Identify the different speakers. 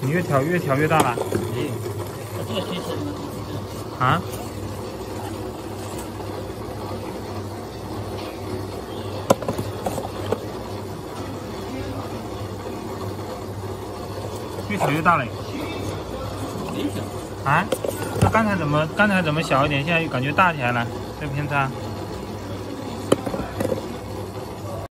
Speaker 1: 你越调越调越大了。啊？越调越大了。啊？那刚才怎么刚才怎么小一点，现在又感觉大起来了？ 괜찮 다.